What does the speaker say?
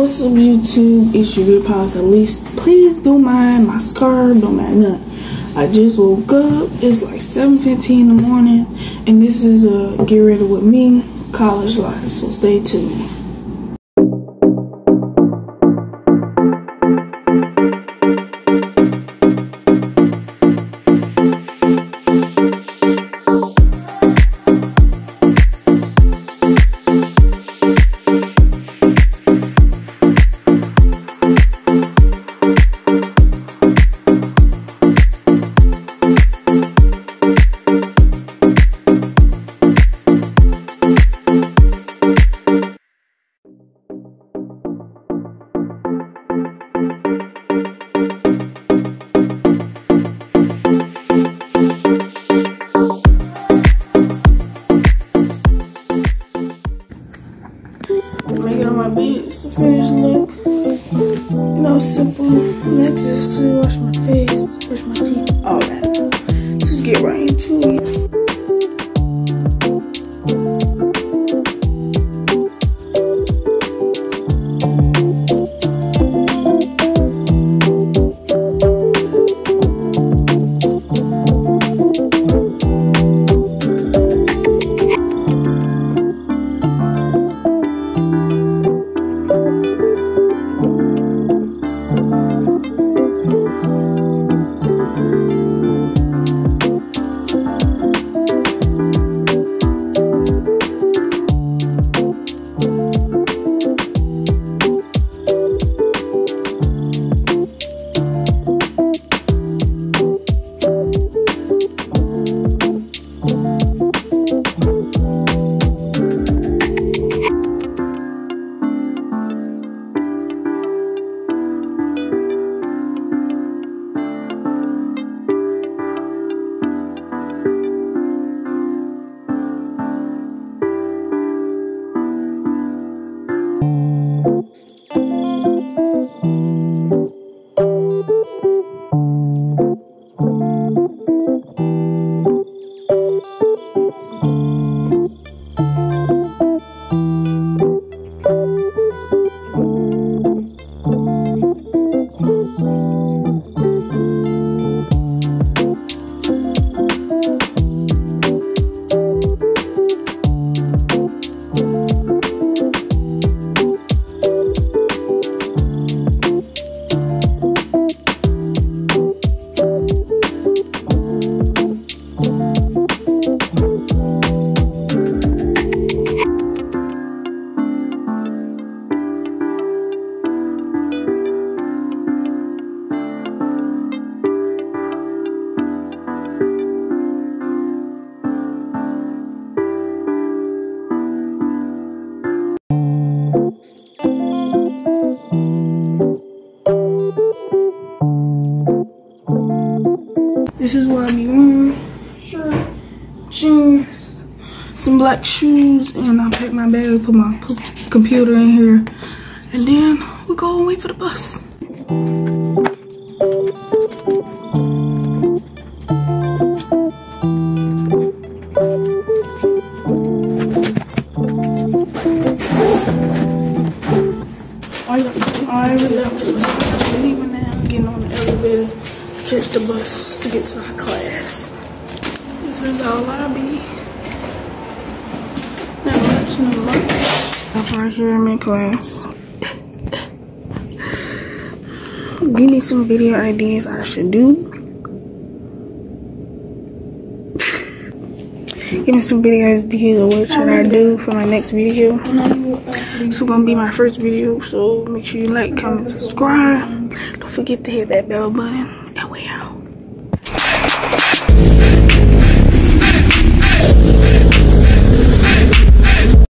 up YouTube? It's your pal Lisa. Please don't mind my scarf, don't mind nothing. I just woke up. It's like 7.15 in the morning. And this is a uh, Get Ready With Me college life. So stay tuned. Finished look. You know, simple. Is to wash my face, brush my teeth, all that. Just get right into it. This is what I be wearing. Shirt, jeans, some black shoes, and I pack my bag, put my computer in here, and then we go and wait for the bus. I really leaving now, getting on the elevator catch the bus to get to my class. This is all I be. Not much, not much. I'm right here, in my class. Give me some video ideas I should do. Give me some video ideas of what should I do for my next video. This is gonna be my first video, so make sure you like, comment, subscribe. Don't forget to hit that bell button. And we out.